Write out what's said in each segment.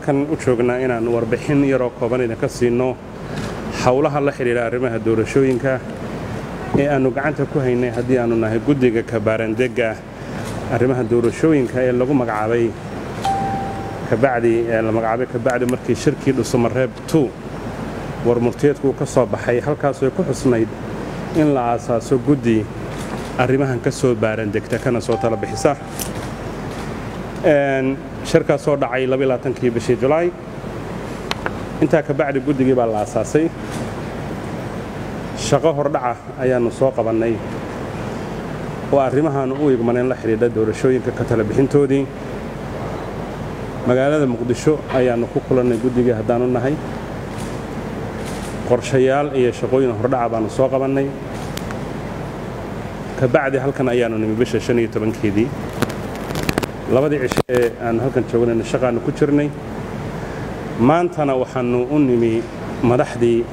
halkan u joognaa inaan warbixin yaroo kooban idinka siinno howlaha la xidhiidha arrimaha doorashooyinka ee aannu gacanta ku haynay haddii aannu nahay guddiga kabaarandegga arrimaha doorashooyinka ee lagu magacaabay kabacdi ee la magacaabay kabacdi markii shirkii dhusumareeb tu war murtiyeedku uu ka soo baxay halkaasoo ku xusnayd in la aasaaso guddi arrimahan ka soo baarandegta kana soo tala bixisa shirkaas soo dhacay kii bishii julaay. Intaa kabacdi guddigii baa la aasaasay. Shaqo hordhaca ayaannu soo qabannay. Oo arrimahaannu u igmaneen la xidhiidha doorashooyinka ka tala bixintoodii. Magaalada muqdisho ayaannu ku kulannay guddigii haddaannu nahay. Qorshayaal iyo shaqooyin hordhaca baannu soo qabannay. Kabacdi halkan ayaannu nimi bisha keedii labadii cisho ee aannu halkan joognayna shaqaannu ku jirnay. Maantana waxaannu u nimi madaxdii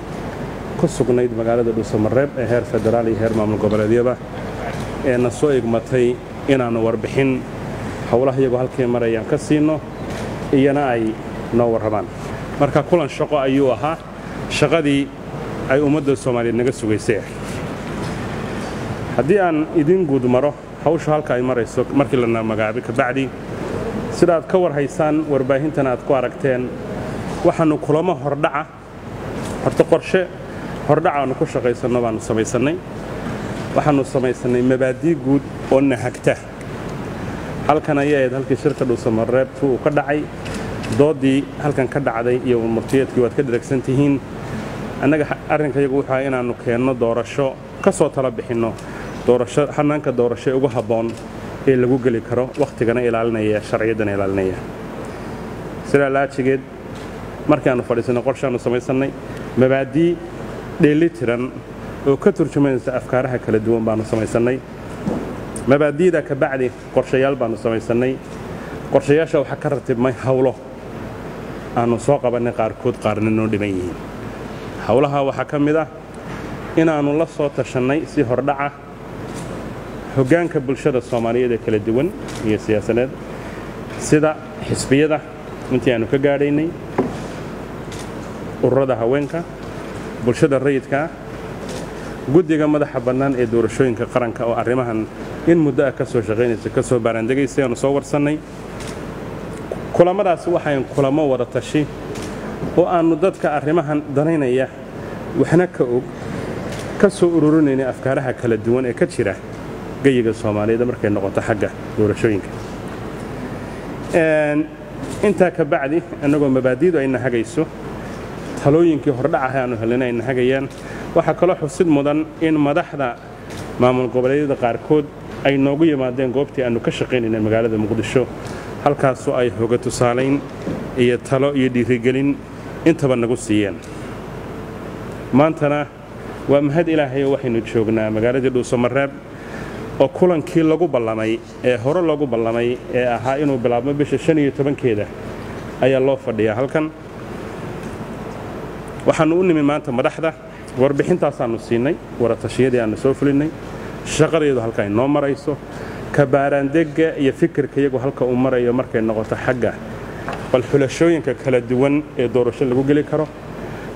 ku sugnayd magaalada dhuusamareeb ee heer federaal iyo heer maamul goboleedyaba ee na soo igmatay inaannu warbixin howlaha iyagoo halkii marayaan ka siinno iyana ay noo warrabaan. Marka kulan shaqo ayuu ahaa. Shaqadii ay ummadda soomaaliyeed naga sugaysay haddii aan idiin guud maro hawshu halka ay marayso markii lana magacaabay kabacdi sida aad ka war haysaan warbaahintana aad ku aragteen waxaannu kulamo hordhaca horta qorshe hordhaca aannu ku shaqaysanno baannu samaysannay. Waxaannu samaysannay mabaadii guud oo nahagta. Halkan ayay ahayd halkii shirka dhuusamareebtu uu ka dhacay dooddii halkan ka dhacday iyo murtiyeedkii waad ka dharagsan tihiin. Annaga arrinka iyagu wuxuu aha inaannu keenno doorasho ka soo tala bixinno doorasho hanaanka doorasho ugu habboon ee lagu geli karo wakhtigana ilaalinaya sharciyaddana ilaalinaya. Sidaa laajigeed markii aannu fadhiisannay qorshaannu samaysannay mabaadii dheelli tiran oo ka turjumaysa afkaaraha kala duwan baannu samaysannay. Mabaadi'da ka bacdi qorshayaal baannu samaysannay. Qorshayaasha waxaa ka ratibmay hawlo aannu soo qabannay qaarkood qaarna noo dhiban yihiin. Howlaha waxaa ka mid ah inaannu la soo tashannay si hordhaca hoggaanka bulshada soomaaliyeed ee kala duwan iyo siyaasadeed sida xisbiyada intii aannu ka gaadhaynay ururada haweenka bulshada rayidkaa guddiga madaxa bannaan ee doorashooyinka qaranka oo arrimahan in muddo ah ka soo shaqaynaysa ka soo baaraandegaysay aanu soo warsannay kulammadaasi waxayn kulamo wada tashi oo aannu dadka arrimahan danaynaya waxna ka og ka soo ururinaynay afkaaraha kala duwan ee ka jira geyiga soomaaliyeed markay noqoto xagga doorashooyinka. Intaa ka bacdi annagoo mabaadidu ay nahagayso talooyinkii hordhacaha aanu helina ay nahagayaan waxaa kaloo xusid mudan in madaxda maamul goboleedyada qaarkood ay noogu yimaadeen goobtii aannu ka shaqaynayna magaalada muqdisho halkaasoo ay hoga tusaalayn iyo talo iyo dhiirigelin intaba nagu siiyeen. Maantana waa mahad ilaahayo waxaynu joognaa magaaladii dhuusamareeb oo kulankii lagu ballamay ee hore loogu ballamay ee ahaa inuu bilaabmo bisha shan iyo tobankeeda ayaa loo fadhiyaa. Halkan waxaannu u nimi maanta madaxda warbixintaasaannu siinay waratashiyadii aannu soo fulinnay shaqadeedu halka ay noo marayso kabaaraandegga iyo fikirka iyagu halka uu marayo markay noqoto xagga bal xulashooyinka kala duwan ee doorasho lagu geli karo.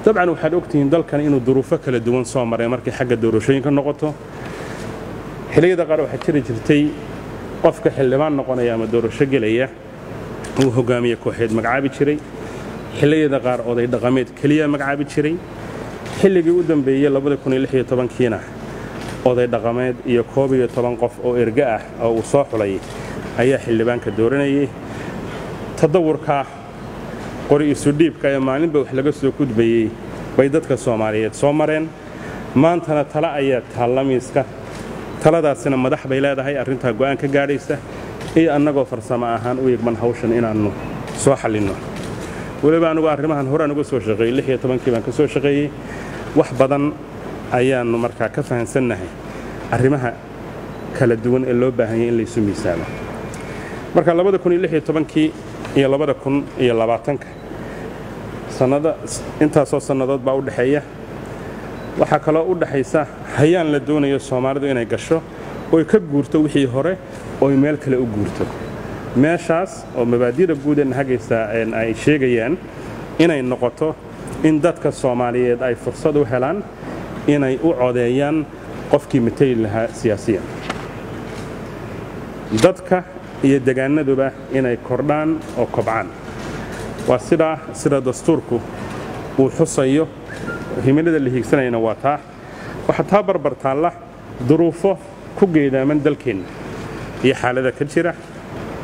Dabcan waxaad ogtihiin dalkan inuu duruufo kala duwan soo maray markay xagga doorashooyinka noqoto xilliyada qaar waxaa jiri jirtay qofka xildhibaan noqonaya ama doorasho gelaya. Uu hogaamiye kooxeed magacaabi jiray. Xilliyada qaar oday dhaqameed keliya magacaabi jiray. Xilligii u dambeeyey kiina oday dhaqameed iyo koob iyo toban qof oo erga ah oo uu soo xulay ayaa xildhibaanka dooranayay. Tadawurka qori isudhiibka ee maalinba wax laga soo gudbayey bay dadka soomaaliyeed soo mareen. Maantana tala ayaa taallamiiska taladaasina madax bay leedahay arrintaa go'aan ka gaadhaysa. Iyo annagoo farsamo ahaan u yegman hawshan inaannu soo xallinno weliba anugu arrimahan horaan uga soo shaqeeyey tobankii baan ka soo shaqeeyey. Wax badan ayaannu markaa ka fahansannahay arrimaha kala duwan ee loo baahanyay in laysu miisaamo. Marka labada kun iyo lix iyo tobankii iyo labada kun iyo labaatanka sannada intaasoo sannadood baa u dhexeeya waxaa kaloo u dhaxaysa hayaan la doonayo soomaalidu inay gasho oy ka guurto wixii hore oy meel kale u guurto. Meeshaas oo mabaadi'da guud ee nahagaysa ay sheegayaan inay noqoto in dadka soomaaliyeed ay fursad u helaan inay u codeeyaan qofkii mateli lahaa siyaasiyan. Dadka iyo degaanaduba inay kordhaan oo kobcaan. Waa sidaa sida dastuurku uu xusayo himilada la hiigsanayana waa taa. Waxaa taa barbar taalla duruufo ku geedaaman dalkeenna iyo xaalada ka jira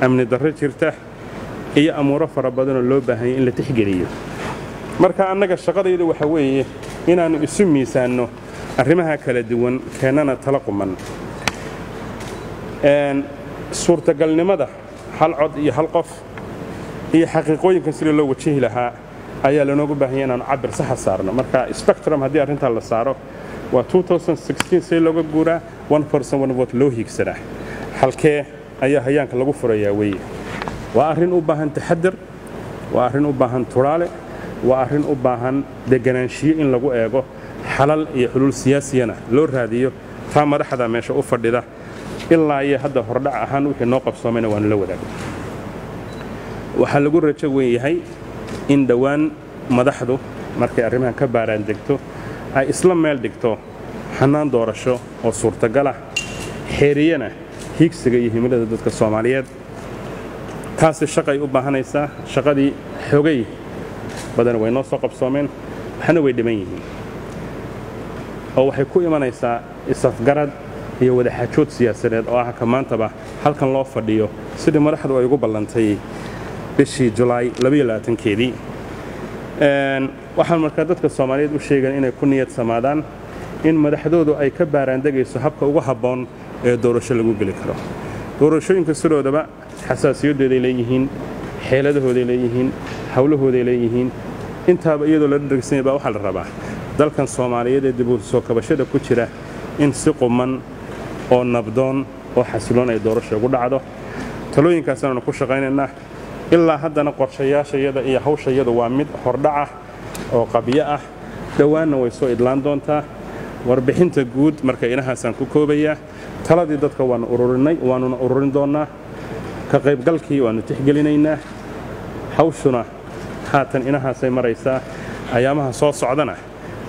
amni darro jirta iyo amuuro fara badanoo loo baahanya in la tixgeliyo. Marka annaga shaqadayda waxa weeye inaannu isu miisaanno arrimaha kala duwan keennana tala quman. Suurtagalnimada hal cod iyo hal qof iyo xaqiiqooyinkan sida loo wajahi lahaa ayaa lanoogu baahanya inaanu cabir saxa saarno. Marka spectrum haddii arrintaa la saaro waa see looga guuraa vot loo hiigsanaa halkee ayaa hayaanka lagu furayaa weeye. Waa arrin u baahan taxadir waa arrin u baahan turaale waa arrin u baahan deganaanshiyo in lagu eego xalal iyo xuluul siyaasiyana loo raadiyo. Taa madaxda meesha u fadhida ilaa iyo hadda hordhac ahaan wixii noo qabsoomayna waanu la wadaagay waxaa lagu rajo weyn yahay in dhowaan madaxdu markay arrimahan ka baaraan degto ay isla meel dhigto xannaan doorasho oo suurtagalah xeeriyana hiigsiga iyo himilada dadka soomaaliyeed. Taasi shaqay u baahanaysaa shaqadii xogay badan way noo soo qabsoomeen waxna way dhiman yihiin. Oo waxay ku imanaysaa isafgarad iyo wadaxaajood siyaasadeed oo ah ka maantaba halkan loo fadhiyo sidii madaxdu ay ugu ballantay bishii julaay keedii waxaan markaa dadka soomaaliyeed u sheegan inay ku niyad samaadaan in madaxdoodu ay ka baaraandegayso habka ugu habboon ee doorasho lagu geli karo. Doorashooyinka sidoodaba xasaasiyadooday leeyihiin xeeladahooday leeyihiin hawlahooday leeyihiin. Intaaba iyadoo la dhadhagsanya baa waxaa la rabaa dalkan soomaaliyeed ee dib u soo kabashada ku jira in si quman oo nabdoon oo xasiloon ay doorasho ugu dhacdo. Talooyinkaasanaanu ku shaqaynaynaa ilaa haddana qorshayaashayada iyo hawshayadu waa mid hordhacah oo qabyo ah. Dhowaanna way soo idlaan doontaa. Warbixinta guud marka inahaasaan ku koobayaa. Taladii dadka waannu ururinay waannuna ururin doonnaa. Ka qaybgalkii waannu tixgelinaynaa. Hawshuna haatan inahaasay maraysaa. Ayaamaha soo socdana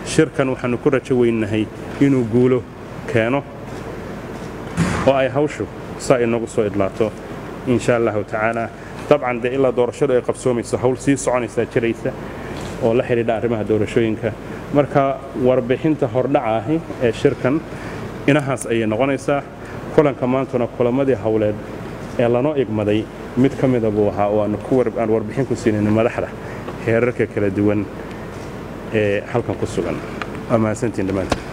shirkan waxaannu ku rajo weynahay inuu guulo keeno oo ay hawshu saa inagu soo idlaato. Insha allahu tacaala dabcan dee ilaa doorashadu ay qabsoomayso hawl sii soconaysaa jiraysa oo la xidhiidha arrimaha doorashooyinka. Marka warbixinta hordhaca ahi ee shirkan inahaas ayay noqonaysaa. Kulanka maantuna kulamadii howleed ee lanoo igmaday mid ka mida buu ahaa oo aan warbixin ku siinayno madaxda heerarka kala duwan ee halkan ku sugan. Waa mahadsantiin dhammaantiin